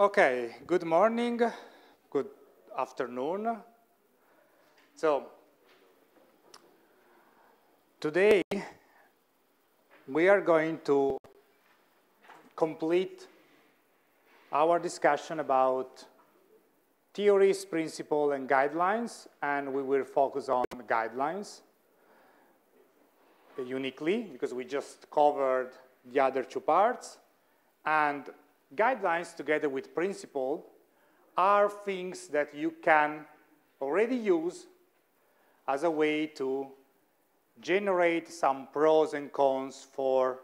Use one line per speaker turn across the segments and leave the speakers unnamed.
Okay, good morning, good afternoon. So, today we are going to complete our discussion about theories, principles, and guidelines, and we will focus on guidelines uniquely because we just covered the other two parts. And guidelines together with principle are things that you can already use as a way to generate some pros and cons for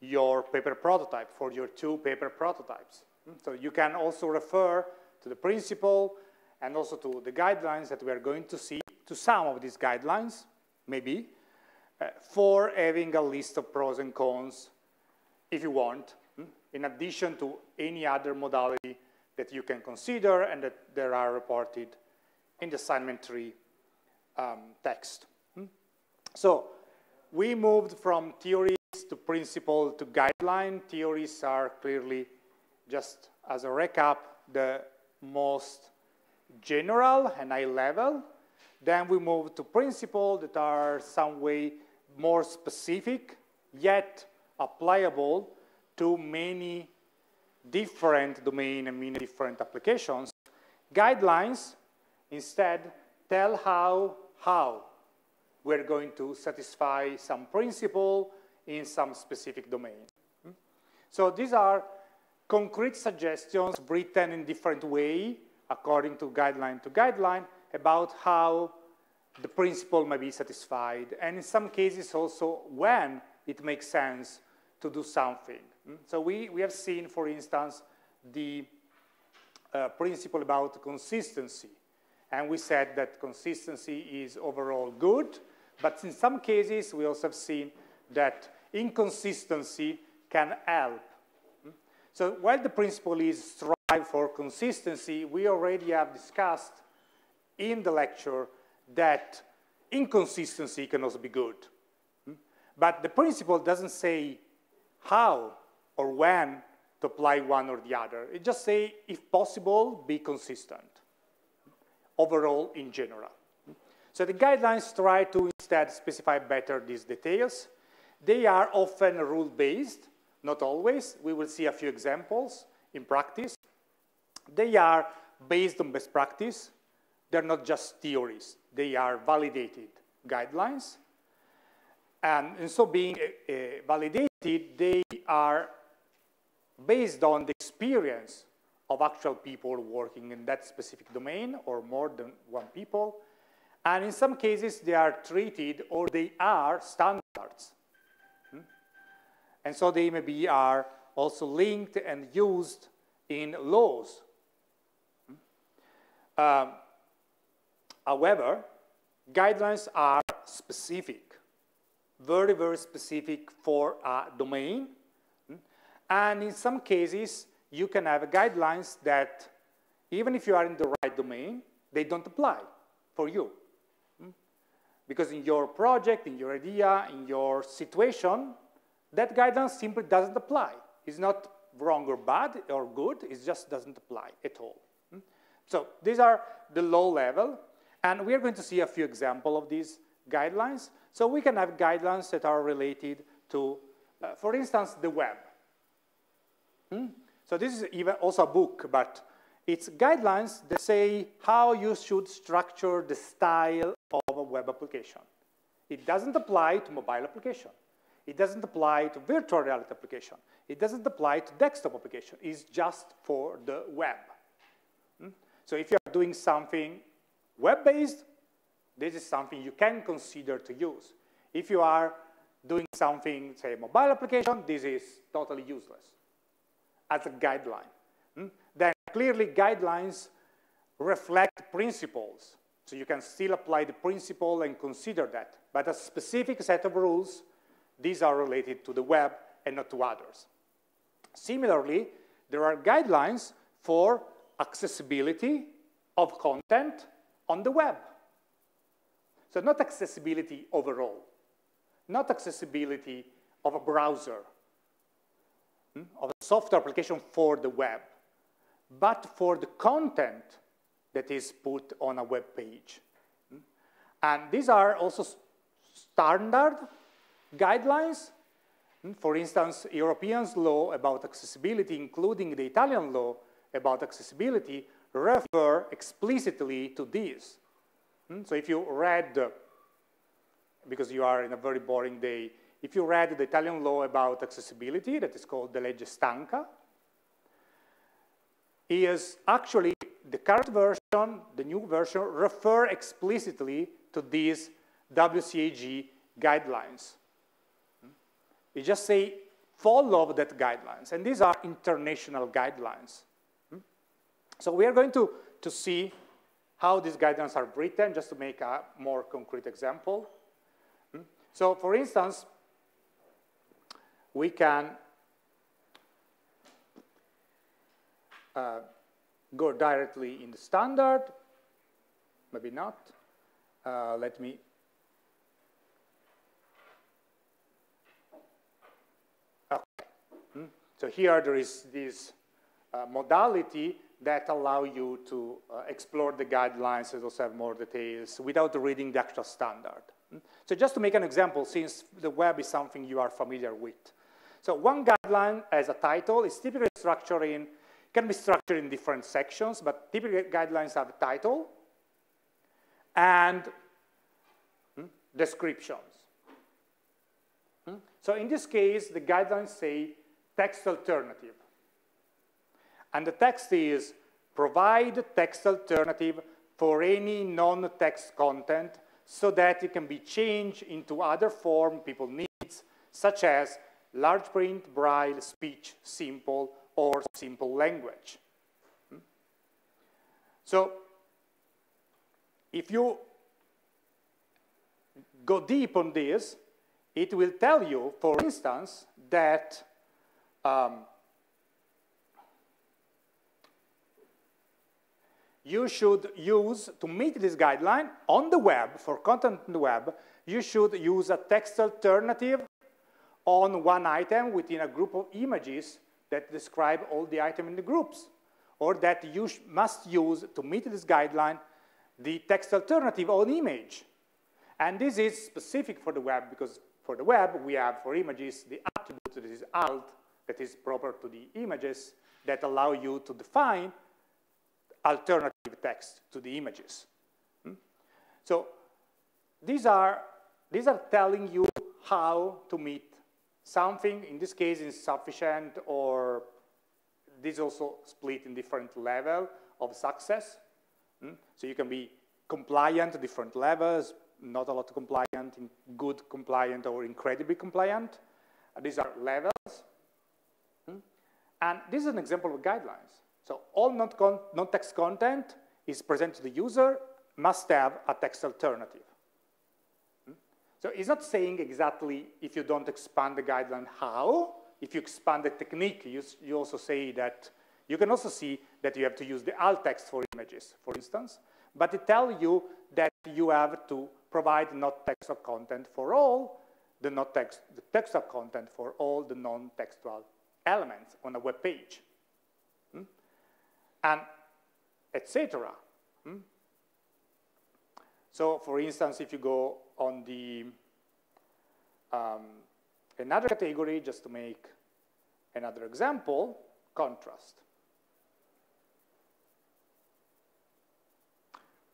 your paper prototype, for your two paper prototypes. So you can also refer to the principle and also to the guidelines that we are going to see, to some of these guidelines, maybe, uh, for having a list of pros and cons if you want, in addition to any other modality that you can consider and that there are reported in the assignment tree um, text. Hmm? So we moved from theories to principle to guideline. Theories are clearly, just as a recap, the most general and high level. Then we move to principle that are some way more specific, yet applicable to many different domain and many different applications. Guidelines, instead, tell how, how we're going to satisfy some principle in some specific domain. So these are concrete suggestions written in different way according to guideline to guideline about how the principle may be satisfied, and in some cases also when it makes sense to do something. So we, we have seen, for instance, the uh, principle about consistency. And we said that consistency is overall good, but in some cases we also have seen that inconsistency can help. So while the principle is strive for consistency, we already have discussed in the lecture that inconsistency can also be good. But the principle doesn't say how or when to apply one or the other. It just say, if possible, be consistent, overall in general. So the guidelines try to instead specify better these details. They are often rule-based, not always. We will see a few examples in practice. They are based on best practice. They're not just theories. They are validated guidelines. And, and so being uh, validated, they are based on the experience of actual people working in that specific domain or more than one people. And in some cases, they are treated or they are standards. Hmm? And so they maybe are also linked and used in laws. Hmm? Um, however, guidelines are specific, very, very specific for a domain and in some cases, you can have guidelines that, even if you are in the right domain, they don't apply for you. Hmm? Because in your project, in your idea, in your situation, that guidance simply doesn't apply. It's not wrong or bad or good, it just doesn't apply at all. Hmm? So these are the low level, and we are going to see a few examples of these guidelines. So we can have guidelines that are related to, uh, for instance, the web. Hmm? So this is even also a book, but it's guidelines that say how you should structure the style of a web application. It doesn't apply to mobile application. It doesn't apply to virtual reality application. It doesn't apply to desktop application. It's just for the web. Hmm? So if you're doing something web-based, this is something you can consider to use. If you are doing something, say, mobile application, this is totally useless as a guideline. Hmm? Then clearly guidelines reflect principles. So you can still apply the principle and consider that. But a specific set of rules, these are related to the web and not to others. Similarly, there are guidelines for accessibility of content on the web. So not accessibility overall, not accessibility of a browser, of a software application for the web, but for the content that is put on a web page. And these are also standard guidelines. For instance, European law about accessibility, including the Italian law about accessibility, refer explicitly to these. So if you read, because you are in a very boring day, if you read the Italian law about accessibility, that is called the Legge Stanca, is actually the current version, the new version, refer explicitly to these WCAG guidelines. You just say, follow that guidelines. And these are international guidelines. So we are going to, to see how these guidelines are written, just to make a more concrete example. So for instance, we can uh, go directly in the standard, maybe not. Uh, let me. Hmm. So here there is this uh, modality that allow you to uh, explore the guidelines and also have more details without reading the actual standard. Hmm. So just to make an example, since the web is something you are familiar with. So one guideline as a title is typically structured in, can be structured in different sections, but typically guidelines have a title and hmm, descriptions. Hmm? So in this case, the guidelines say text alternative. And the text is provide text alternative for any non-text content so that it can be changed into other form people needs, such as large print, braille, speech, simple, or simple language. Hmm? So if you go deep on this, it will tell you, for instance, that um, you should use, to meet this guideline on the web, for content on the web, you should use a text alternative on one item within a group of images that describe all the items in the groups, or that you must use to meet this guideline the text alternative on image. And this is specific for the web because for the web, we have for images the attribute that is alt, that is proper to the images, that allow you to define alternative text to the images. Hmm? So these are, these are telling you how to meet something, in this case, is sufficient or this also split in different level of success. Hmm? So you can be compliant at different levels, not a lot compliant, good compliant, or incredibly compliant. These are levels. Hmm? And this is an example of guidelines. So all non-text con content is presented to the user must have a text alternative. So it's not saying exactly if you don't expand the guideline how. If you expand the technique, you, you also say that you can also see that you have to use the alt text for images, for instance. But it tells you that you have to provide not text of content for all the not text, the text of content for all the non-textual elements on a web page. Hmm? And etc. Hmm? So for instance, if you go on the um, another category, just to make another example, contrast.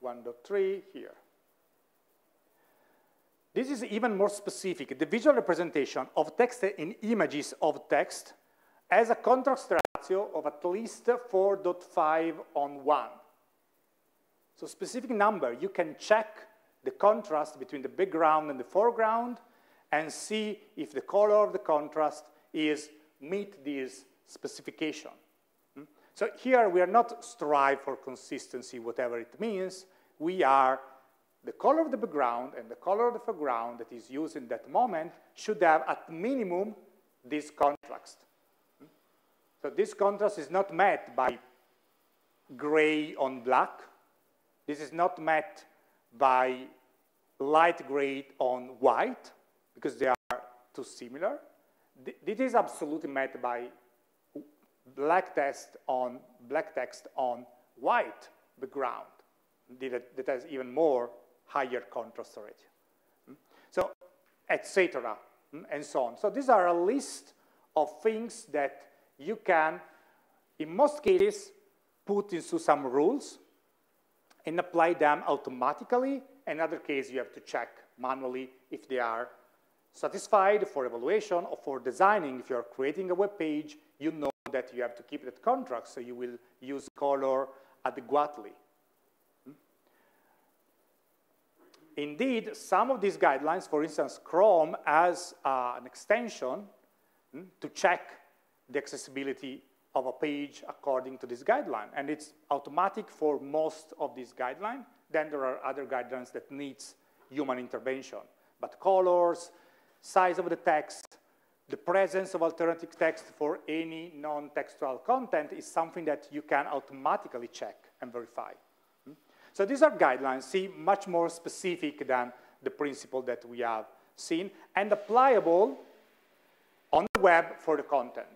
1.3 here. This is even more specific. The visual representation of text in images of text has a contrast ratio of at least 4.5 on 1. So specific number, you can check the contrast between the background and the foreground and see if the color of the contrast is meet this specification. Hmm? So here we are not strive for consistency, whatever it means, we are the color of the background and the color of the foreground that is used in that moment should have at minimum this contrast. So this contrast is not met by gray on black. This is not met by light gray on white because they are too similar. This is absolutely met by black text on black text on white background that, has even more higher contrast already. Hmm? So, etc. Hmm, and so on. So these are a list of things that you can, in most cases, put into some rules and apply them automatically. In other cases, you have to check manually if they are satisfied for evaluation or for designing. If you're creating a web page, you know that you have to keep that contract, so you will use color adequately. Indeed, some of these guidelines, for instance, Chrome has uh, an extension hmm, to check the accessibility of a page according to this guideline. And it's automatic for most of these guidelines. Then there are other guidelines that needs human intervention. But colors, size of the text, the presence of alternative text for any non-textual content is something that you can automatically check and verify. Hmm? So these are guidelines, see, much more specific than the principle that we have seen, and applicable on the web for the content.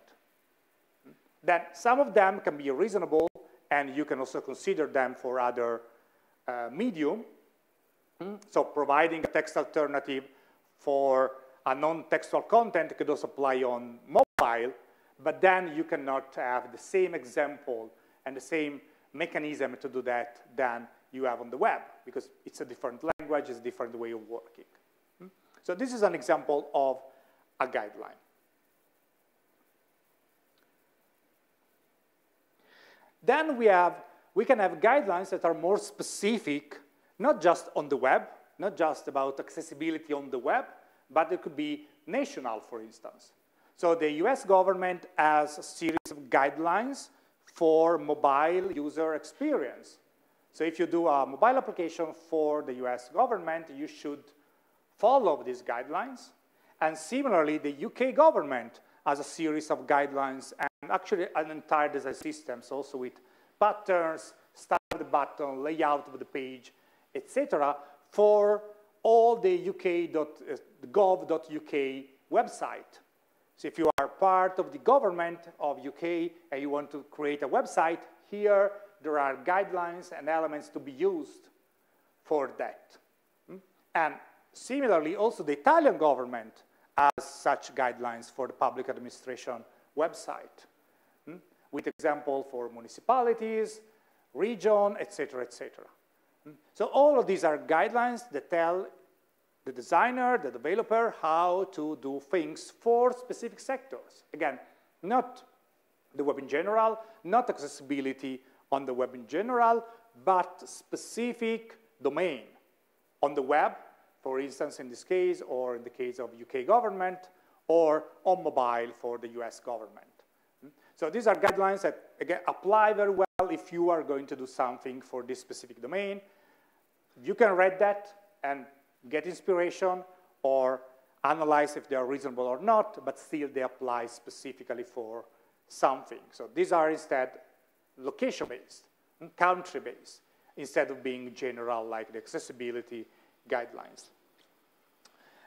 Then some of them can be reasonable, and you can also consider them for other uh, medium. So providing a text alternative for a non-textual content could also apply on mobile, but then you cannot have the same example and the same mechanism to do that than you have on the web because it's a different language, it's a different way of working. Hmm? So this is an example of a guideline. Then we, have, we can have guidelines that are more specific, not just on the web, not just about accessibility on the web, but it could be national, for instance. So the US government has a series of guidelines for mobile user experience. So if you do a mobile application for the US government, you should follow these guidelines. And similarly, the UK government has a series of guidelines actually an entire design system, so also with patterns, style of the button, layout of the page, etc., for all the uk.gov.uk website. So if you are part of the government of UK and you want to create a website, here there are guidelines and elements to be used for that. Hmm? And similarly, also the Italian government has such guidelines for the public administration website? With example for municipalities, region, etc., etc. Hmm? So all of these are guidelines that tell the designer, the developer, how to do things for specific sectors. Again, not the web in general, not accessibility, on the web in general, but specific domain on the web, for instance, in this case, or in the case of UK government, or on mobile for the US government. So these are guidelines that, again, apply very well if you are going to do something for this specific domain. You can read that and get inspiration or analyze if they are reasonable or not, but still they apply specifically for something. So these are instead location-based, country-based, instead of being general like the accessibility guidelines.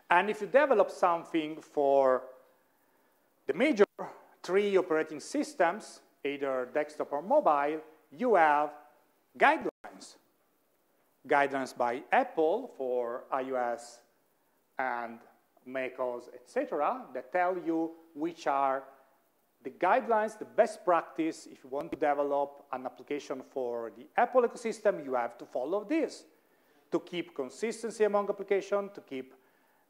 And if you develop something for the major three operating systems, either desktop or mobile, you have guidelines. Guidelines by Apple for iOS and macOS, etc., that tell you which are the guidelines, the best practice, if you want to develop an application for the Apple ecosystem, you have to follow this to keep consistency among applications, to keep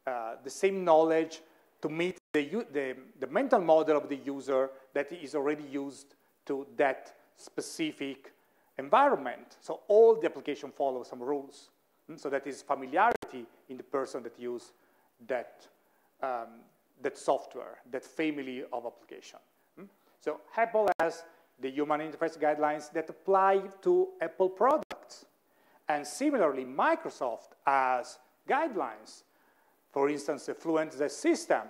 uh, the same knowledge, to meet the, the, the, mental model of the user that is already used to that specific environment. So all the application follows some rules. Mm, so that is familiarity in the person that use that, um, that software, that family of application. So Apple has the human interface guidelines that apply to Apple products. And similarly, Microsoft has guidelines, for instance, the Fluent the system,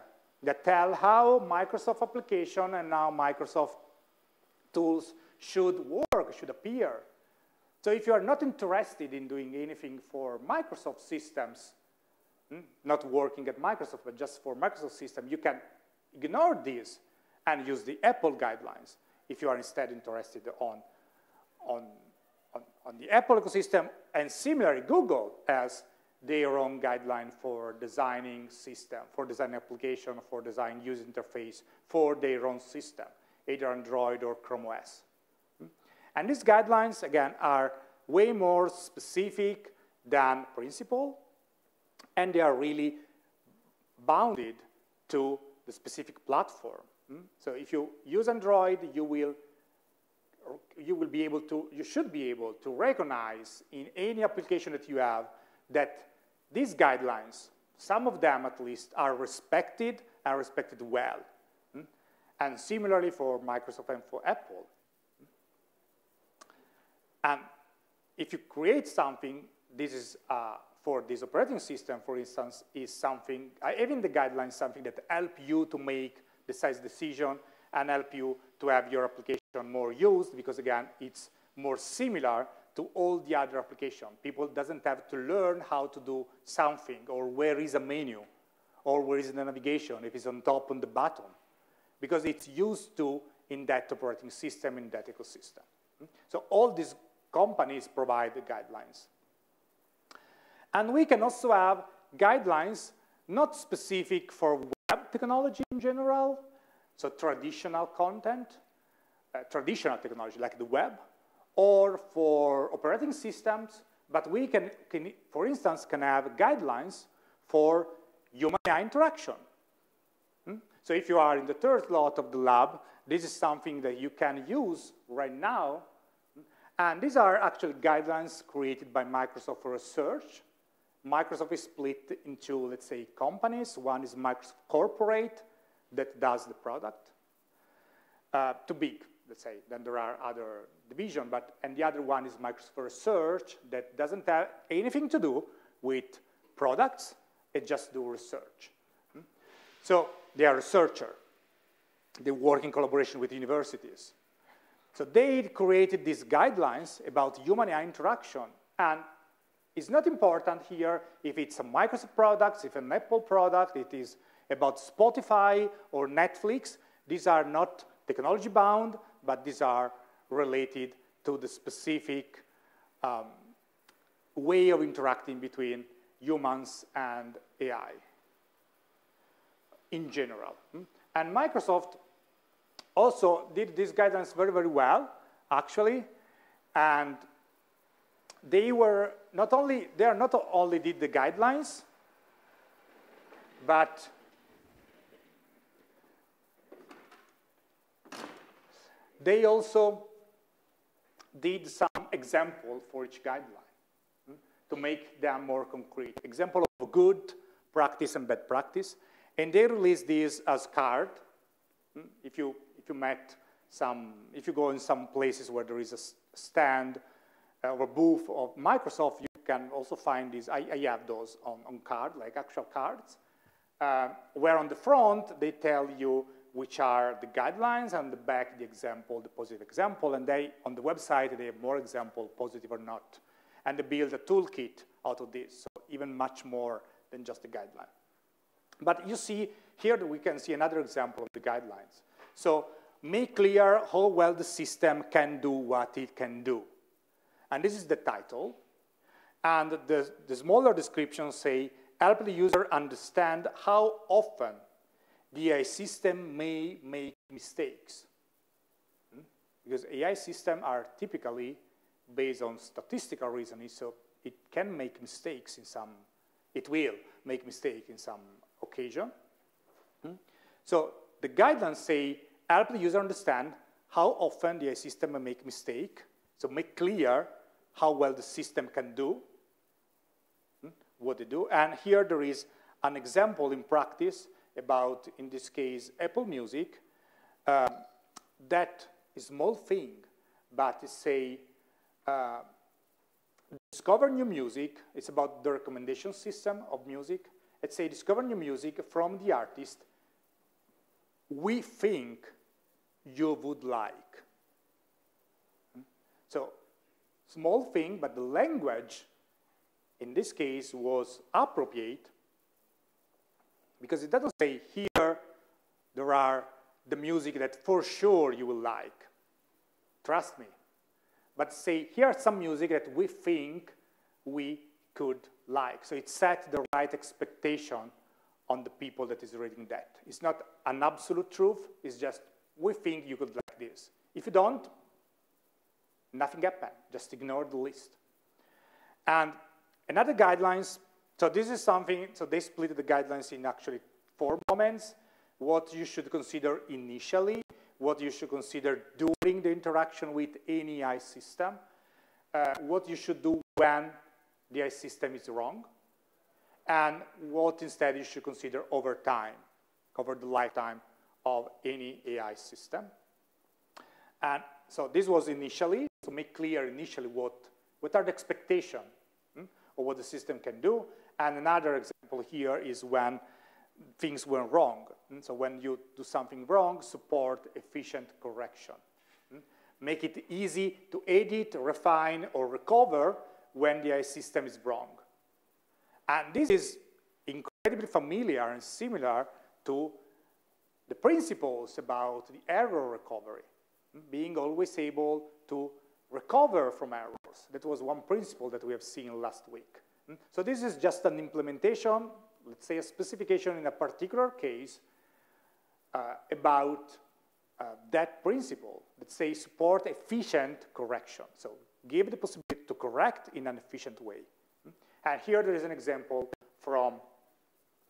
that tell how Microsoft application and now Microsoft tools should work, should appear. So if you are not interested in doing anything for Microsoft systems, hmm, not working at Microsoft, but just for Microsoft system, you can ignore these and use the Apple guidelines. if you are instead interested on, on, on, on the Apple ecosystem. And similarly, Google has their own guideline for designing system, for design application, for design user interface for their own system, either Android or Chrome OS. Hmm? And these guidelines, again, are way more specific than principle, and they are really bounded to the specific platform. Hmm? So if you use Android, you will, you will be able to, you should be able to recognize in any application that you have that these guidelines, some of them at least, are respected and respected well. And similarly for Microsoft and for Apple. And if you create something, this is uh, for this operating system, for instance, is something, uh, even the guidelines, something that help you to make the size decision and help you to have your application more used because again, it's more similar to all the other application. People doesn't have to learn how to do something or where is a menu or where is the navigation if it's on top on the bottom because it's used to in that operating system, in that ecosystem. So all these companies provide the guidelines. And we can also have guidelines not specific for web technology in general, so traditional content, uh, traditional technology like the web, or for operating systems, but we can, can, for instance, can have guidelines for human-AI interaction. Hmm? So if you are in the third lot of the lab, this is something that you can use right now. And these are actually guidelines created by Microsoft research. Microsoft is split into, let's say, companies. One is Microsoft Corporate that does the product. Uh, too big, let's say. Then there are other division, but, and the other one is Microsoft Research that doesn't have anything to do with products, it just do research. Hmm? So they are researcher. They work in collaboration with universities. So they created these guidelines about human AI interaction, and it's not important here if it's a Microsoft product, if an Apple product, it is about Spotify or Netflix. These are not technology bound, but these are related to the specific um, way of interacting between humans and AI in general. Hmm? And Microsoft also did these guidelines very, very well, actually, and they were not only, they are not only did the guidelines, but they also did some example for each guideline hmm, to make them more concrete. Example of good practice and bad practice. And they released these as card. Hmm, if you, if you met some, if you go in some places where there is a stand uh, or a booth of Microsoft, you can also find these, I, I have those on, on card, like actual cards, uh, where on the front, they tell you which are the guidelines, and the back, the example, the positive example, and they, on the website, they have more example, positive or not. And they build a toolkit out of this, so even much more than just a guideline. But you see, here we can see another example of the guidelines. So make clear how well the system can do what it can do. And this is the title. And the, the smaller descriptions say, help the user understand how often the AI system may make mistakes. Hmm? Because AI systems are typically based on statistical reasoning, so it can make mistakes in some, it will make mistakes in some occasion. Hmm? So the guidelines say, help the user understand how often the AI system may make mistake, so make clear how well the system can do hmm? what they do. And here there is an example in practice about, in this case, Apple Music, uh, that small thing, but say, uh, discover new music. It's about the recommendation system of music. Let's say discover new music from the artist we think you would like. So, small thing, but the language in this case was appropriate because it doesn't say here there are the music that for sure you will like. trust me. But say, here's some music that we think we could like. So it set the right expectation on the people that is reading that. It's not an absolute truth, it's just we think you could like this. If you don't, nothing happened. Just ignore the list. And another guidelines, so this is something, so they split the guidelines in actually four moments. What you should consider initially, what you should consider during the interaction with any AI system, uh, what you should do when the AI system is wrong, and what instead you should consider over time, over the lifetime of any AI system. And so this was initially, to make clear initially what, what are the expectations hmm, of what the system can do. And another example here is when things went wrong. Hmm. So when you do something wrong, support efficient correction. Hmm. Make it easy to edit, refine, or recover when the AI system is wrong. And this is incredibly familiar and similar to the principles about the error recovery, being always able to recover from errors. That was one principle that we have seen last week. So this is just an implementation, let's say a specification in a particular case uh, about uh, that principle, let's say support efficient correction. So give the possibility to correct in an efficient way. And here there is an example from,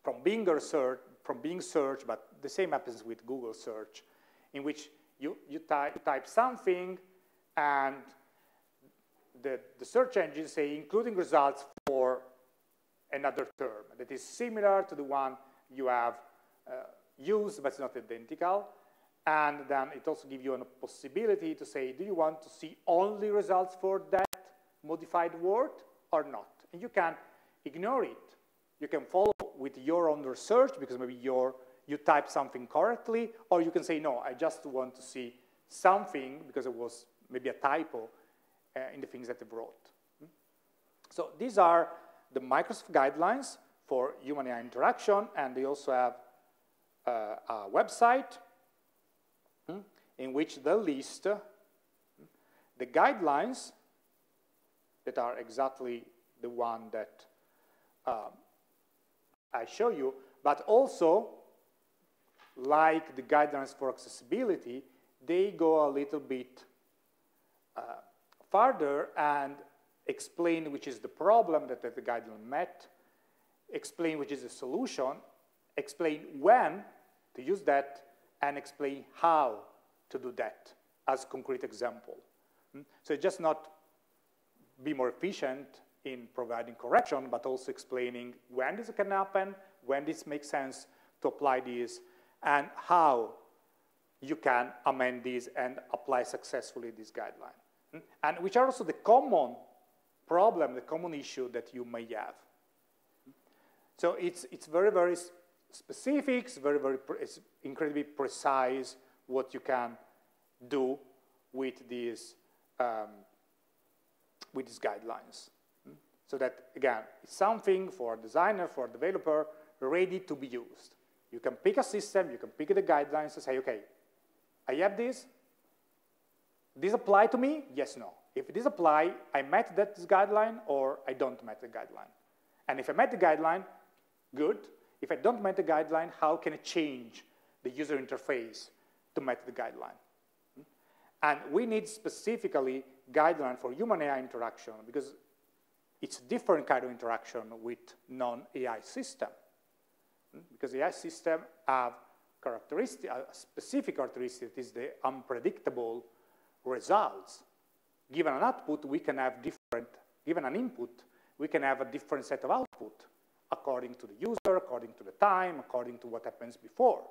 from Bing search, from Bing search, but the same happens with Google search, in which you, you type, type something and the, the search engine say including results for another term that is similar to the one you have uh, used, but it's not identical. And then it also gives you a possibility to say, do you want to see only results for that modified word or not? And you can ignore it. You can follow with your own research because maybe you you type something correctly, or you can say, no, I just want to see something because it was maybe a typo uh, in the things that they wrote. So these are the Microsoft guidelines for human AI interaction, and they also have uh, a website hmm, in which they list uh, the guidelines that are exactly the one that um, I show you, but also, like the guidelines for accessibility, they go a little bit uh, farther and explain which is the problem that the guideline met, explain which is the solution, explain when to use that, and explain how to do that as concrete example. Hmm? So just not be more efficient in providing correction, but also explaining when this can happen, when this makes sense to apply this, and how you can amend these and apply successfully this guideline. Hmm? And which are also the common problem, the common issue that you may have. So it's, it's very, very specific, it's very, very, it's incredibly precise what you can do with these, um, with these guidelines. So that, again, it's something for a designer, for a developer, ready to be used. You can pick a system, you can pick the guidelines and say, okay, I have this. This apply to me? Yes, no. If this apply, I met that guideline or I don't met the guideline. And if I met the guideline, good. If I don't met the guideline, how can I change the user interface to meet the guideline? And we need specifically guideline for human AI interaction because it's a different kind of interaction with non-AI system. Hmm? Because AI system have characteristic, a specific characteristic is the unpredictable results. Given an output, we can have different, given an input, we can have a different set of output according to the user, according to the time, according to what happens before.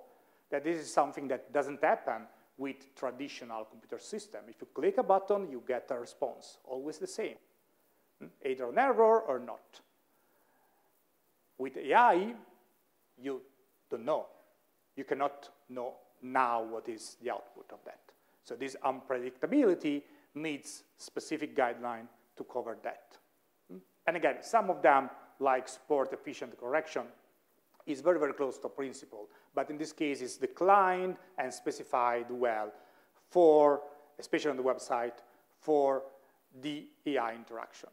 That this is something that doesn't happen with traditional computer system. If you click a button, you get a response, always the same hmm? either an error or not. With AI, you don't know. You cannot know now what is the output of that. So this unpredictability needs specific guideline to cover that. And again, some of them, like support efficient correction, is very, very close to principle. But in this case, it's declined and specified well for especially on the website, for the AI interaction.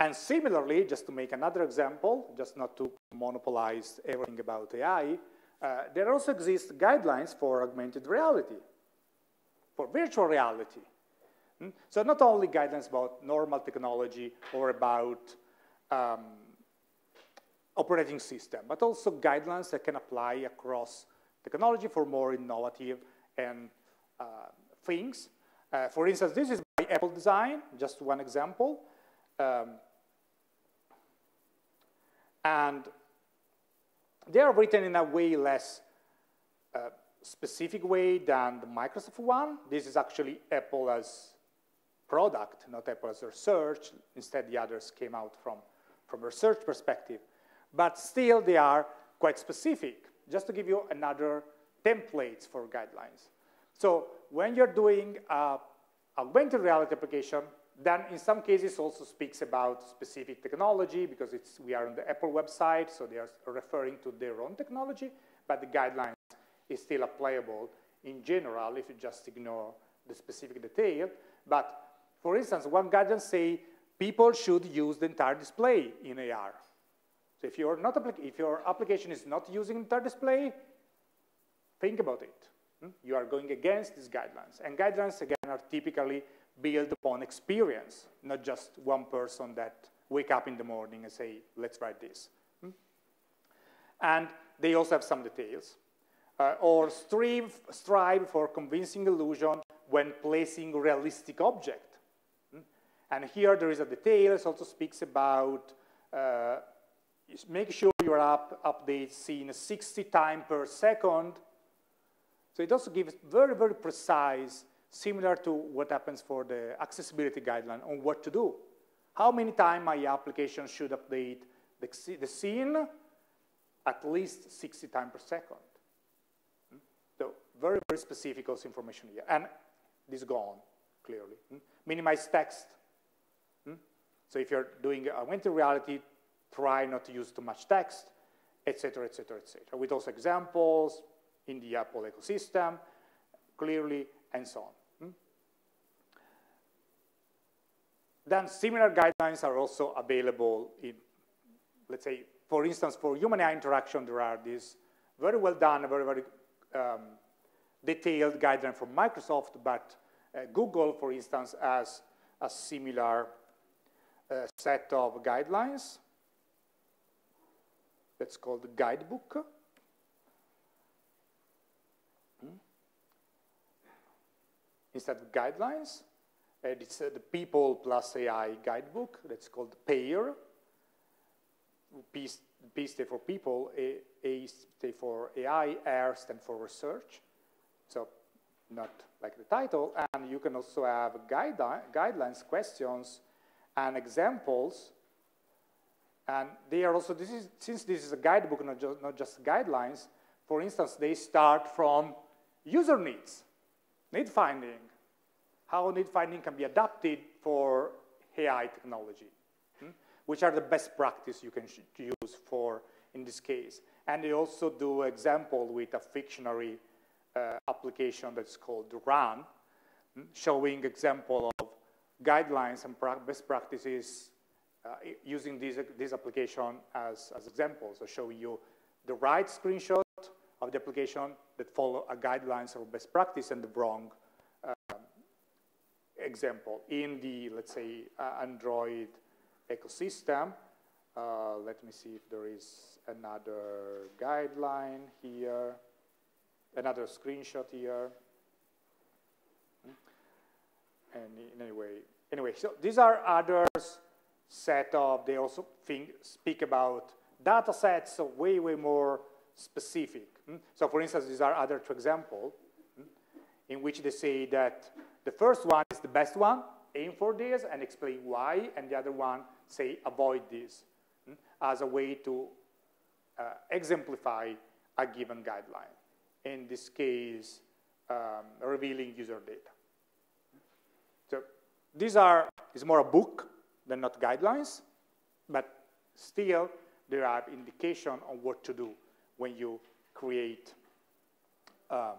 And similarly, just to make another example, just not to monopolize everything about AI, uh, there also exist guidelines for augmented reality, for virtual reality. Hmm? So not only guidelines about normal technology or about um, operating system, but also guidelines that can apply across technology for more innovative and uh, things. Uh, for instance, this is by Apple Design, just one example. Um, and they are written in a way less uh, specific way than the Microsoft one. This is actually Apple as product, not Apple as research. Instead, the others came out from, from research perspective. But still, they are quite specific. Just to give you another templates for guidelines. So when you're doing a augmented reality application, then in some cases also speaks about specific technology because it's, we are on the Apple website, so they are referring to their own technology, but the guidelines is still applicable in general if you just ignore the specific detail. But for instance, one guidance say people should use the entire display in AR. So if, you're not if your application is not using entire display, think about it. Hmm? You are going against these guidelines. And guidelines, again, are typically built upon experience, not just one person that wake up in the morning and say, let's write this. Hmm? And they also have some details. Uh, or strive, strive for convincing illusion when placing realistic object. Hmm? And here there is a detail, it also speaks about uh, make sure your app updates scene 60 times per second. So it also gives very, very precise similar to what happens for the accessibility guideline on what to do. How many times my application should update the, the scene? At least 60 times per second. Very, very specific also information here. And this is gone, clearly. Hmm? Minimize text. Hmm? So if you're doing augmented reality, try not to use too much text, etc., etc., etc. With those examples in the Apple ecosystem, clearly, and so on. Then similar guidelines are also available in, let's say, for instance, for human-AI interaction, there are these very well done, very, very um, detailed guideline from Microsoft, but uh, Google, for instance, has a similar uh, set of guidelines. That's called the guidebook. Hmm? Instead of guidelines, and it's uh, the People plus AI guidebook that's called PAIR. P, P stands for people, A, A stands for AI, R stands for research. So not like the title. And you can also have guidelines, questions, and examples. And they are also, this is, since this is a guidebook, not just, not just guidelines, for instance, they start from user needs, need finding, how need finding can be adapted for AI technology, hmm? which are the best practice you can use for, in this case. And they also do example with a fictionary application that's called RUN, showing example of guidelines and best practices uh, using this, this application as, as examples. So showing you the right screenshot of the application that follow a guidelines or best practice and the wrong example, in the, let's say, uh, Android ecosystem, uh, let me see if there is another guideline here, another screenshot here. Hmm? And in any way, anyway, so these are others set of, they also think, speak about data sets way, way more specific. Hmm? So for instance, these are other two examples hmm? in which they say that the first one is the best one, aim for this and explain why, and the other one say avoid this as a way to uh, exemplify a given guideline. In this case, um, revealing user data. So these are, it's more a book than not guidelines, but still there are indication on what to do when you create um,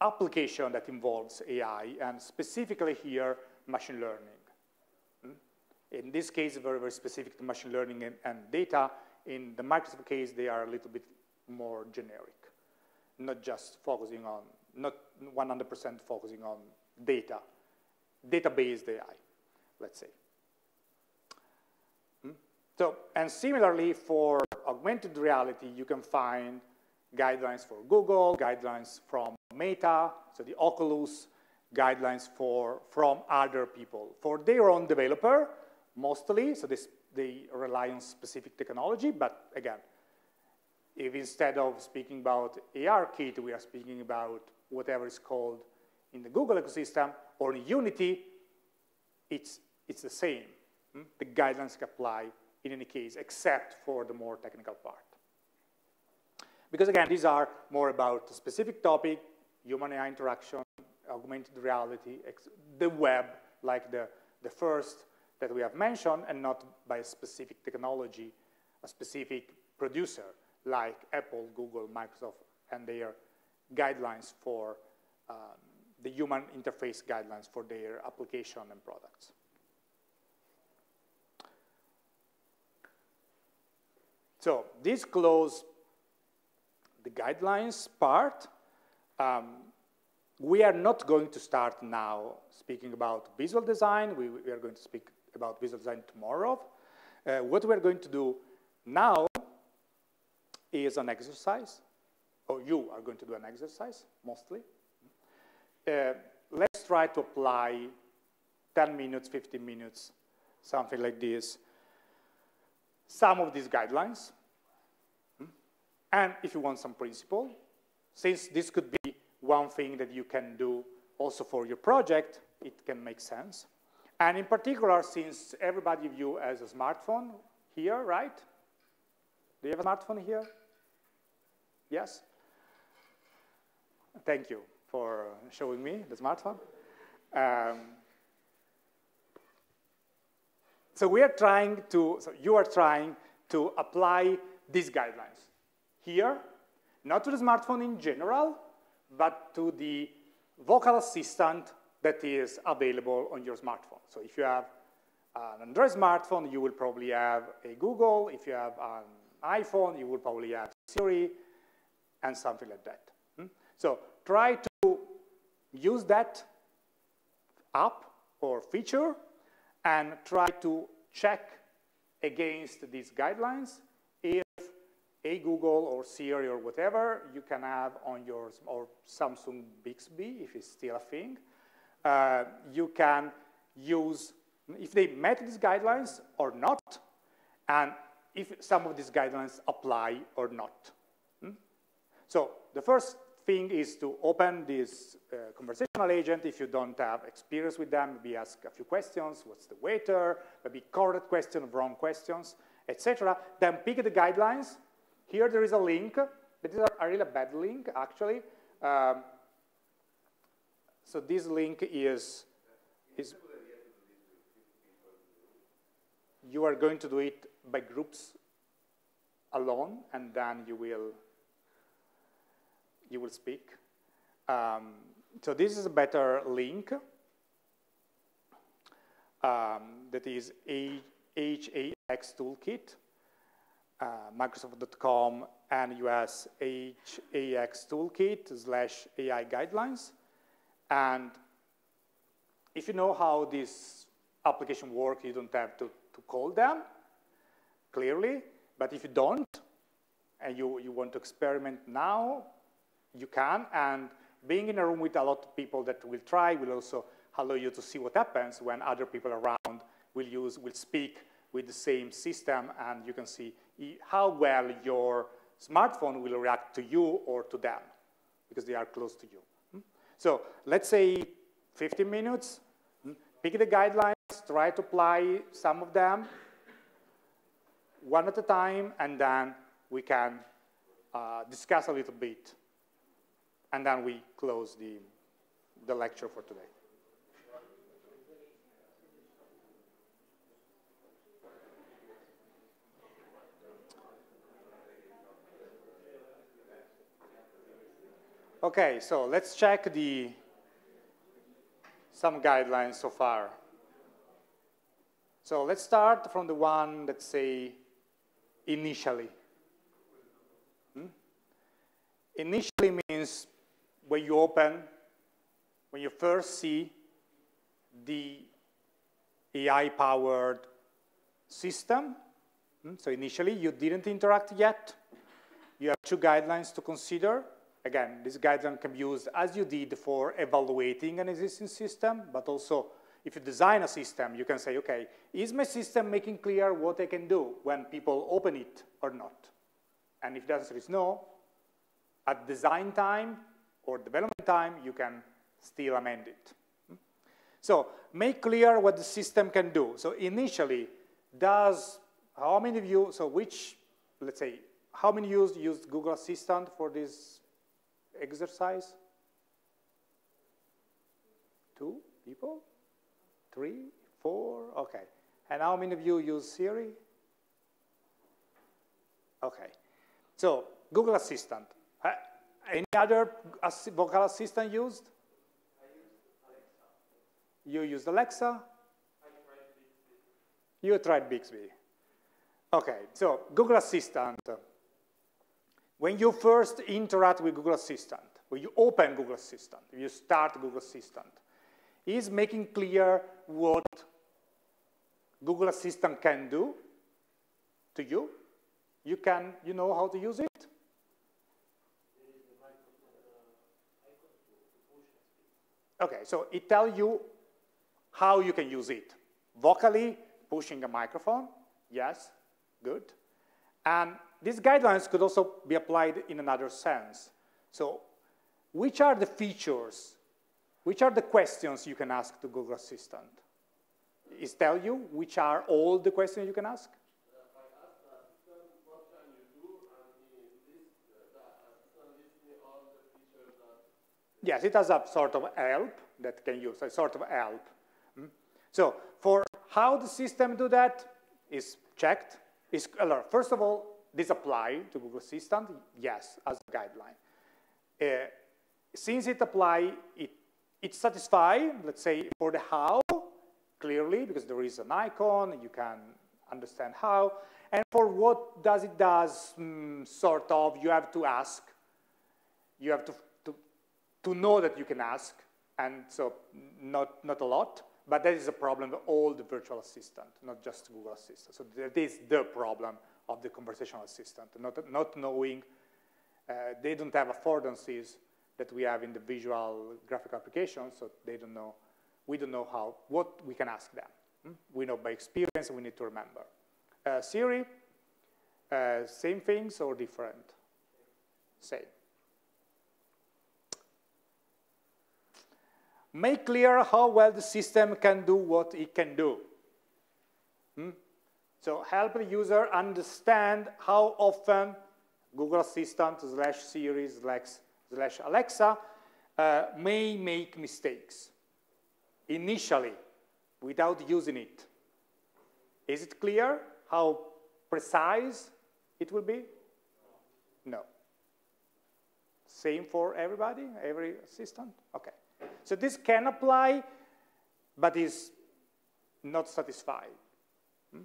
application that involves AI, and specifically here, machine learning. Hmm? In this case, very, very specific to machine learning and, and data. In the Microsoft case, they are a little bit more generic, not just focusing on, not 100% focusing on data, data-based AI, let's say. Hmm? So, and similarly for augmented reality, you can find guidelines for Google, guidelines from Meta, so the Oculus, guidelines for, from other people. For their own developer, mostly, so this, they rely on specific technology, but again, if instead of speaking about ARKit, we are speaking about whatever is called in the Google ecosystem or in Unity, it's, it's the same. Hmm? The guidelines apply in any case, except for the more technical part. Because again, these are more about a specific topic, human AI interaction, augmented reality, the web, like the, the first that we have mentioned, and not by a specific technology, a specific producer, like Apple, Google, Microsoft, and their guidelines for um, the human interface guidelines for their application and products. So this close the guidelines part. Um, we are not going to start now speaking about visual design. We, we are going to speak about visual design tomorrow. Uh, what we're going to do now is an exercise, or you are going to do an exercise, mostly. Uh, let's try to apply 10 minutes, 15 minutes, something like this, some of these guidelines. Hmm? And if you want some principle, since this could be one thing that you can do also for your project, it can make sense. And in particular, since everybody of you has a smartphone here, right? Do you have a smartphone here? Yes? Thank you for showing me the smartphone. Um, so we are trying to, so you are trying to apply these guidelines here, not to the smartphone in general, but to the vocal assistant that is available on your smartphone. So if you have an Android smartphone, you will probably have a Google. If you have an iPhone, you will probably have Siri and something like that. Hmm? So try to use that app or feature and try to check against these guidelines if a Google or Siri or whatever you can have on yours, or Samsung Bixby, if it's still a thing. Uh, you can use, if they met these guidelines or not, and if some of these guidelines apply or not. So the first thing is to open this uh, conversational agent. If you don't have experience with them, maybe ask a few questions. What's the waiter? Maybe correct question, wrong questions, etc. Then pick the guidelines here there is a link. That is a, really bad link, actually. Um, so this link is, is you are going to do it by groups alone, and then you will you will speak. Um, so this is a better link. Um, that is a HAX toolkit uh, Microsoft.com and US HAX toolkit slash AI guidelines. And if you know how this application works, you don't have to, to call them clearly. But if you don't, and you, you want to experiment now, you can. And being in a room with a lot of people that will try will also allow you to see what happens when other people around will use, will speak with the same system, and you can see how well your smartphone will react to you or to them, because they are close to you. Hmm? So let's say 15 minutes, hmm? pick the guidelines, try to apply some of them, one at a time, and then we can uh, discuss a little bit. And then we close the, the lecture for today. Okay, so let's check the some guidelines so far. So let's start from the one that say initially. Hmm? Initially means when you open, when you first see the AI-powered system. Hmm? So initially, you didn't interact yet. You have two guidelines to consider. Again, this guideline can be used as you did for evaluating an existing system, but also if you design a system, you can say, okay, is my system making clear what I can do when people open it or not? And if the answer is no, at design time or development time, you can still amend it. So make clear what the system can do. So initially, does, how many of you, so which, let's say, how many used used Google Assistant for this exercise? Two people? Three? Four? Okay. And how many of you use Siri? Okay. So Google Assistant. Uh, Any other vocal assistant used? You used Alexa? You tried Bixby. Okay, so Google Assistant. When you first interact with Google Assistant, when you open Google Assistant, you start Google Assistant, is making clear what Google Assistant can do to you. You can, you know how to use it? Okay, so it tells you how you can use it. Vocally, pushing a microphone, yes, good. And these guidelines could also be applied in another sense. So which are the features, which are the questions you can ask to Google Assistant? Is tell you which are all the questions you can ask? Yes, it has a sort of help that can use, a sort of help. So for how the system do that is checked. Is, first of all, this apply to Google Assistant? Yes, as a guideline. Uh, since it apply, it, it satisfy, let's say, for the how, clearly, because there is an icon, you can understand how. And for what does it does, mm, sort of, you have to ask. You have to, to, know that you can ask, and so not, not a lot. But that is a problem of all the virtual assistant, not just Google Assistant. So that is the problem of the conversational assistant, not, not knowing, uh, they don't have affordances that we have in the visual graphic applications, so they don't know, we don't know how, what we can ask them. Hmm? We know by experience, we need to remember. Uh, Siri, uh, same things or different? Same. Make clear how well the system can do what it can do. Hmm? So help the user understand how often Google Assistant slash Siri slash Alexa uh, may make mistakes initially without using it. Is it clear how precise it will be? No. Same for everybody, every assistant? Okay. So this can apply, but is not satisfied. Hmm?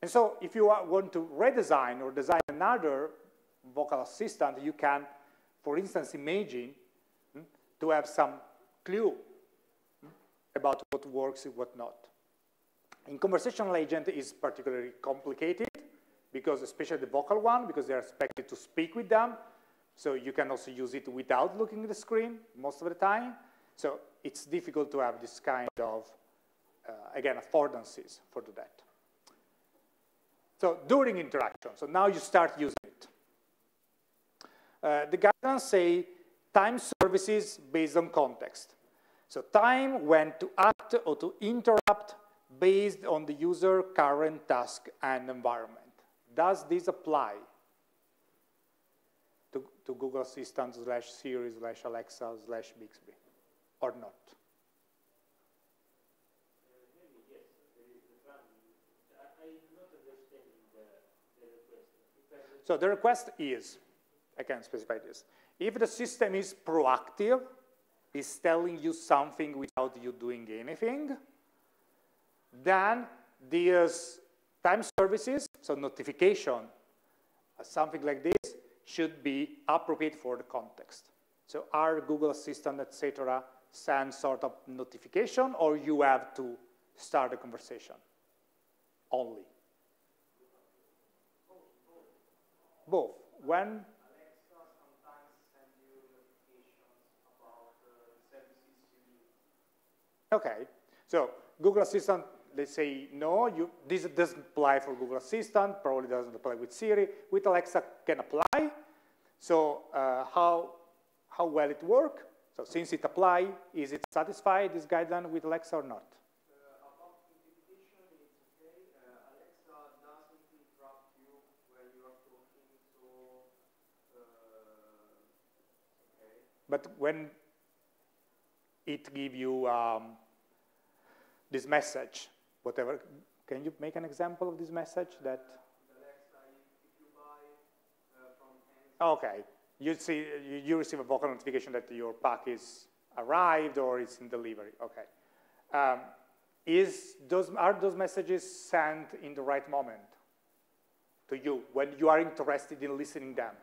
And so if you want to redesign or design another vocal assistant, you can, for instance, imagine hmm, to have some clue hmm, about what works and what not. In conversational agent is particularly complicated because especially the vocal one, because they're expected to speak with them, so you can also use it without looking at the screen most of the time. So it's difficult to have this kind of, uh, again, affordances for that. So during interaction, so now you start using it. Uh, the guidelines say time services based on context. So time when to act or to interrupt based on the user current task and environment. Does this apply to Google Assistant slash Siri slash Alexa slash Bixby or not? So the request is, I can specify this, If the system is proactive, is telling you something without you doing anything, then these time services, so notification, something like this, should be appropriate for the context. So our Google Assistant, etc., send sort of notification, or you have to start a conversation only? Both. When Okay, so Google Assistant, let's say no, you, this doesn't apply for Google Assistant, probably doesn't apply with Siri. With Alexa can apply. So uh, how, how well it work? So since it apply, is it satisfied, this guideline with Alexa or not? But when it give you um, this message, whatever, can you make an example of this message that? Uh, okay, you see, you receive a vocal notification that your pack is arrived or it's in delivery. Okay, um, is those are those messages sent in the right moment to you when you are interested in listening them?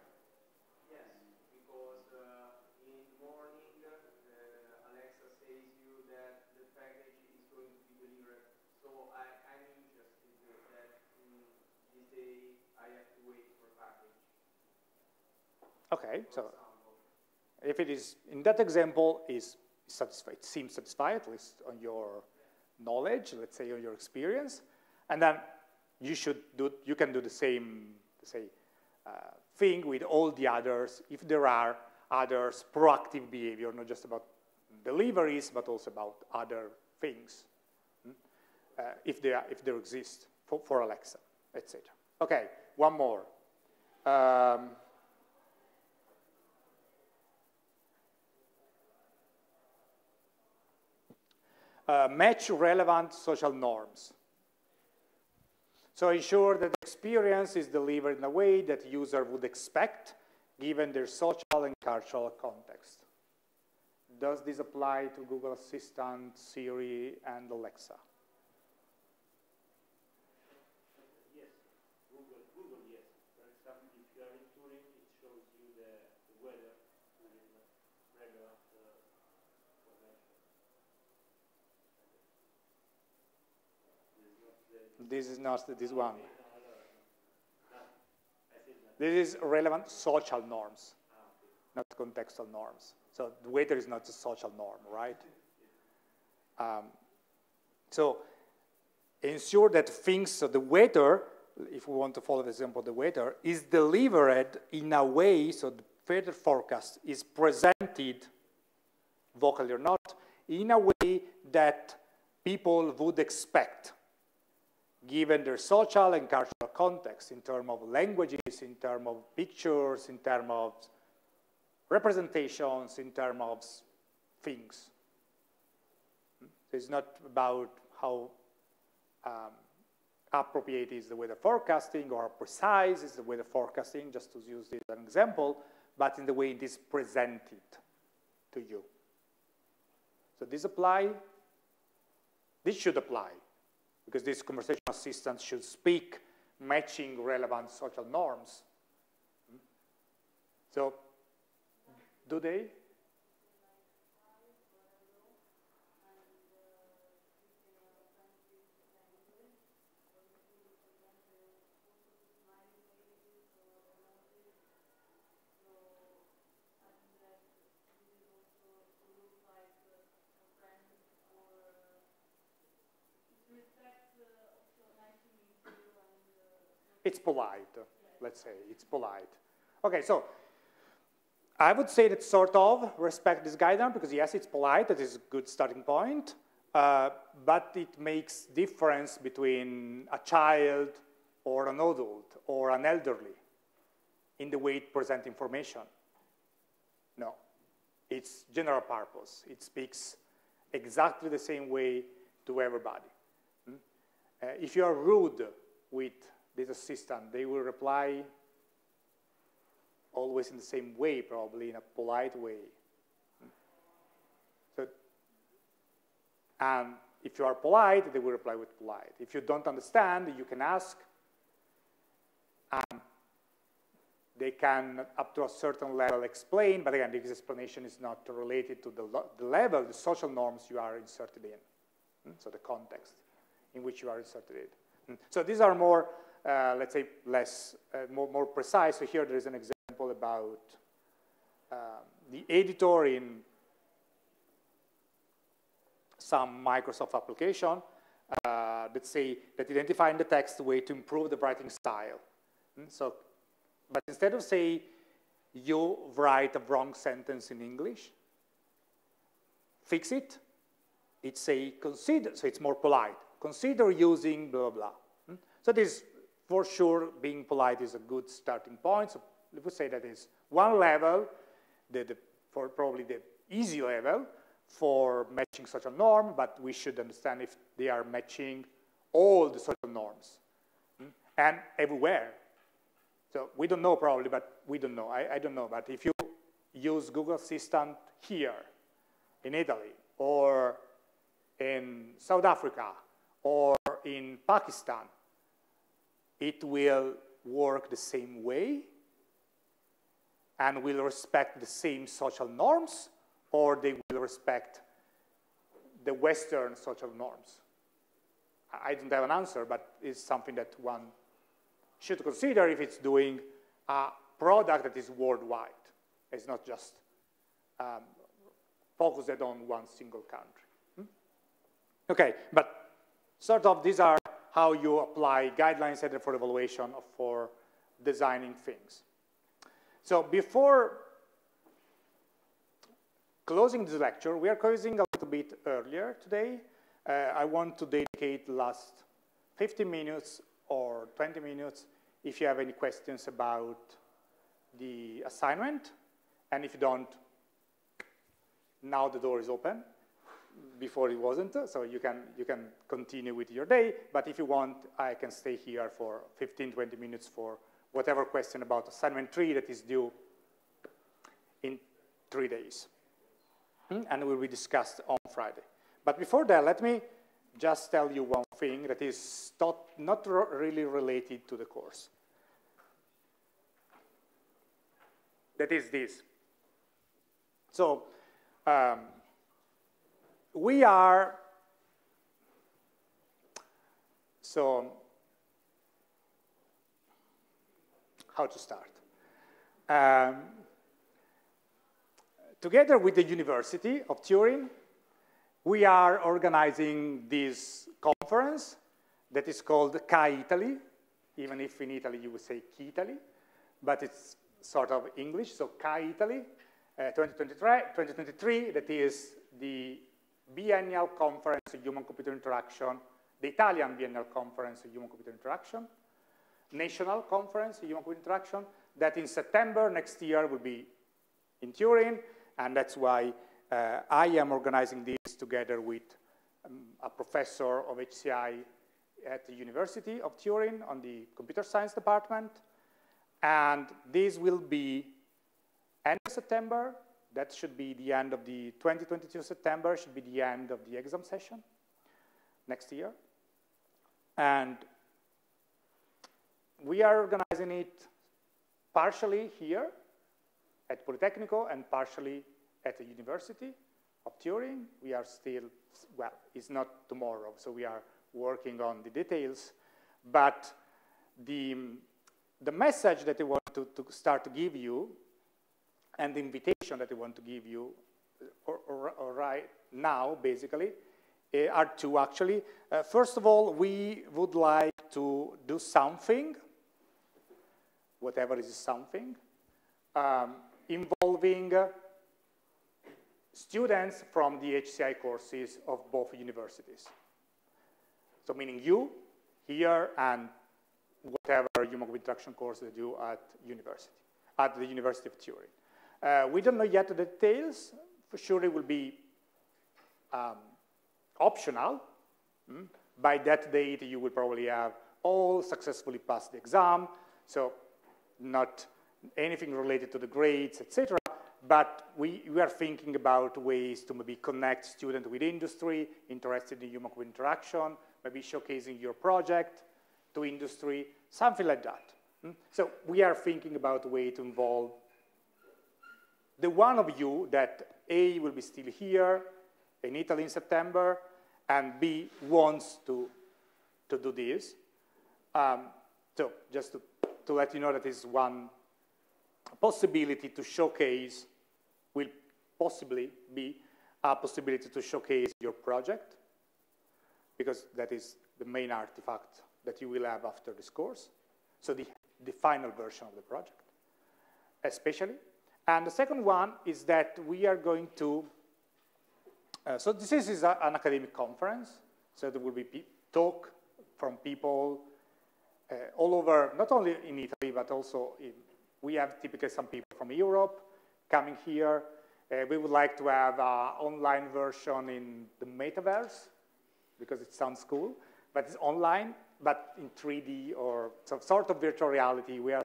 Okay, so if it is, in that example, is satisfied, it seems satisfied, at least on your knowledge, let's say on your experience, and then you should do, you can do the same, say, uh, thing with all the others, if there are others, proactive behavior, not just about deliveries, but also about other things, hmm? uh, if, they are, if there exist for, for Alexa, etc. Okay, one more. Um, uh, match relevant social norms. So ensure that experience is delivered in a way that user would expect given their social and cultural context. Does this apply to Google Assistant, Siri, and Alexa? This is not this one. This is relevant social norms, not contextual norms. So the waiter is not a social norm, right? Um, so ensure that things, so the waiter, if we want to follow the example of the waiter, is delivered in a way, so the weather forecast is presented, vocally or not, in a way that people would expect given their social and cultural context in terms of languages, in terms of pictures, in terms of representations, in terms of things. It's not about how um, appropriate is the weather forecasting or precise is the weather forecasting, just to use this as an example, but in the way it is presented to you. So this apply, this should apply because this conversation assistant should speak matching relevant social norms. Hmm? So, do they? It's polite, let's say, it's polite. Okay, so I would say that sort of respect this guideline because yes, it's polite, that is a good starting point, uh, but it makes difference between a child or an adult or an elderly in the way it presents information. No, it's general purpose. It speaks exactly the same way to everybody. Hmm? Uh, if you are rude with this assistant, they will reply always in the same way, probably in a polite way. So, and if you are polite, they will reply with polite. If you don't understand, you can ask. And they can, up to a certain level, explain, but again, this explanation is not related to the, the level, the social norms you are inserted in, hmm? so the context in which you are inserted in. Hmm? So these are more, uh, let's say, less, uh, more, more precise. So here there is an example about uh, the editor in some Microsoft application uh, that say that identify in the text way to improve the writing style. Hmm? So but instead of say, you write a wrong sentence in English, fix it, it say consider, so it's more polite. Consider using blah, blah, blah. So this, for sure, being polite is a good starting point. So we would say that is one level, the, the, for probably the easy level for matching social norm, but we should understand if they are matching all the social norms hmm, and everywhere. So we don't know probably, but we don't know. I, I don't know. But if you use Google Assistant here in Italy or in South Africa or in Pakistan, it will work the same way and will respect the same social norms or they will respect the Western social norms. I don't have an answer, but it's something that one should consider if it's doing a product that is worldwide. It's not just um, focused on one single country. Hmm? Okay, but sort of these are how you apply guidelines set for evaluation for designing things. So before closing this lecture, we are closing a little bit earlier today. Uh, I want to dedicate last 15 minutes or 20 minutes if you have any questions about the assignment. And if you don't, now the door is open. Before it wasn't, so you can, you can continue with your day. But if you want, I can stay here for 15, 20 minutes for whatever question about assignment three that is due in three days. Hmm? And will be discussed on Friday. But before that, let me just tell you one thing that is not, not really related to the course. That is this. So um, we are, so how to start? Um, together with the University of Turin, we are organizing this conference that is called CHI Italy, even if in Italy you would say Key Italy, but it's sort of English, so CHI Italy, uh, 2023, 2023, that is the biennial conference on human-computer interaction, the Italian biennial conference on human-computer interaction, national conference on human-computer interaction, that in September next year will be in Turin, and that's why uh, I am organizing this together with um, a professor of HCI at the University of Turin on the computer science department. And this will be end of September. That should be the end of the 2022 September, should be the end of the exam session next year. And we are organizing it partially here at Politecnico and partially at the University of Turin. We are still, well, it's not tomorrow, so we are working on the details. But the, the message that I want to, to start to give you and the invitation that I want to give you or, or, or right now, basically, uh, are two, actually. Uh, first of all, we would like to do something, whatever is something, um, involving uh, students from the HCI courses of both universities. So meaning you here and whatever human interaction course they do at university, at the University of Turin. Uh, we don't know yet the details. For sure it will be um, optional. Mm? By that date, you will probably have all successfully passed the exam. So not, anything related to the grades, etc. But we, we are thinking about ways to maybe connect students with industry, interested in human interaction, maybe showcasing your project to industry, something like that. Hmm? So we are thinking about a way to involve the one of you that A will be still here in Italy in September, and B wants to, to do this. Um, so just to, to let you know that is one possibility to showcase, will possibly be a possibility to showcase your project, because that is the main artifact that you will have after this course. So the, the final version of the project, especially. And the second one is that we are going to, uh, so this is a, an academic conference, so there will be talk from people uh, all over, not only in Italy, but also in, we have typically some people from Europe coming here. Uh, we would like to have an online version in the metaverse, because it sounds cool, but it's online, but in 3D or some sort of virtual reality. We, are,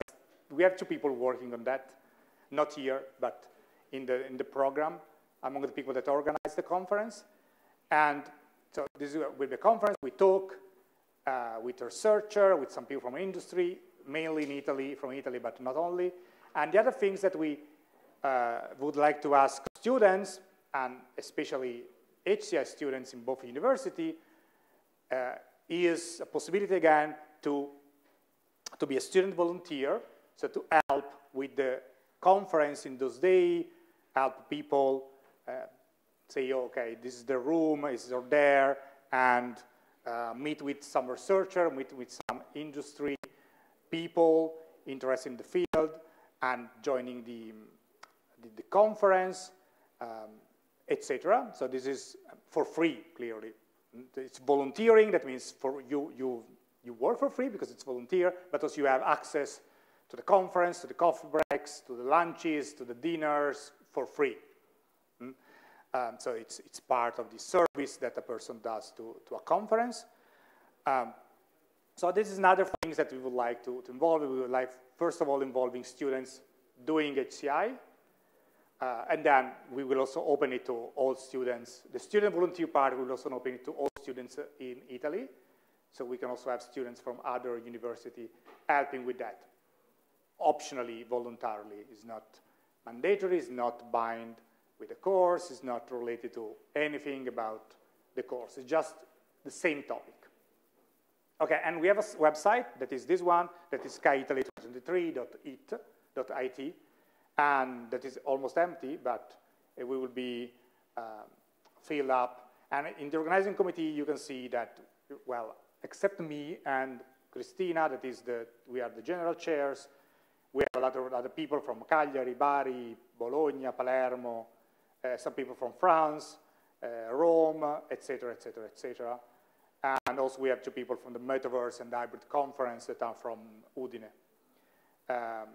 we have two people working on that not here, but in the, in the program, among the people that organize the conference. And so this will be a conference, we talk uh, with a researcher, with some people from industry, mainly in Italy, from Italy, but not only. And the other things that we uh, would like to ask students, and especially HCI students in both university, uh, is a possibility again to, to be a student volunteer, so to help with the conference in those days, help people uh, say, okay, this is the room, is there, and uh, meet with some researcher, meet with some industry people interested in the field, and joining the, the, the conference, um, etc. So this is for free, clearly. It's volunteering, that means for you, you, you work for free because it's volunteer, but also you have access to the conference, to the coffee breaks, to the lunches, to the dinners for free. Mm? Um, so it's, it's part of the service that a person does to, to a conference. Um, so this is another things that we would like to, to, involve. We would like, first of all, involving students doing HCI. Uh, and then we will also open it to all students. The student volunteer part will also open it to all students in Italy. So we can also have students from other university helping with that optionally, voluntarily. It's not mandatory, it's not bind with the course, it's not related to anything about the course. It's just the same topic. Okay, and we have a website that is this one, that is chitaly2023.it, and that is almost empty, but it will be um, filled up. And in the organizing committee, you can see that, well, except me and Cristina, that is the, we are the general chairs, we have a lot of other people from Cagliari, Bari, Bologna, Palermo, uh, some people from France, uh, Rome, etc., etc., etc. And also we have two people from the Metaverse and Hybrid Conference that are from Udine, um,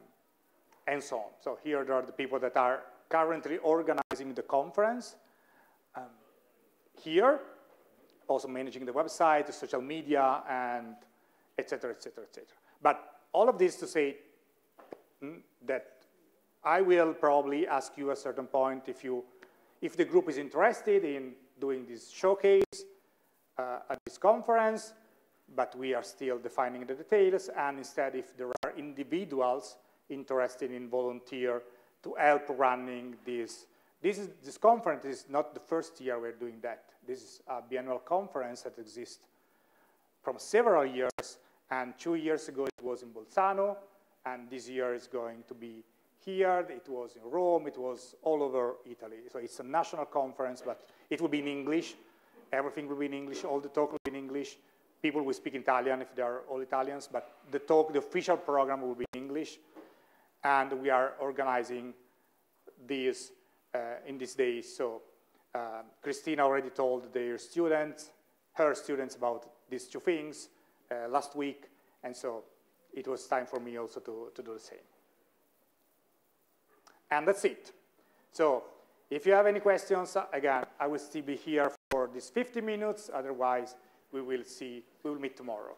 and so on. So here there are the people that are currently organizing the conference. Um, here, also managing the website, the social media, and etc., etc., etc. But all of this to say that I will probably ask you at a certain point if, you, if the group is interested in doing this showcase uh, at this conference, but we are still defining the details, and instead if there are individuals interested in volunteer to help running this. This, is, this conference is not the first year we're doing that. This is a biannual conference that exists from several years, and two years ago it was in Bolzano, and this year is going to be here, it was in Rome, it was all over Italy. So it's a national conference, but it will be in English. Everything will be in English, all the talk will be in English. People will speak Italian if they are all Italians, but the talk, the official program will be in English. And we are organizing these uh, in these days. So uh, Cristina already told their students, her students about these two things uh, last week. And so it was time for me also to, to do the same. And that's it. So if you have any questions, again, I will still be here for these 50 minutes. Otherwise, we will see, we will meet tomorrow.